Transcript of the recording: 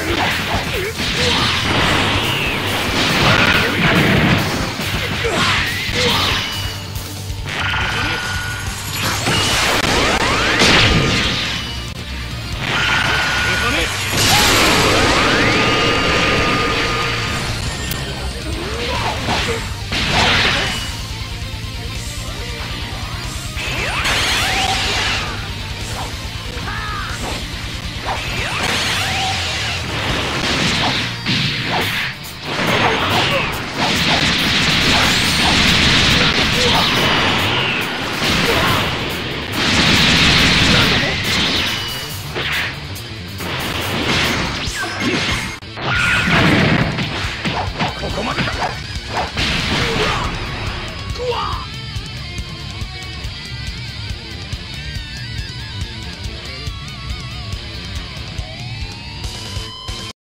る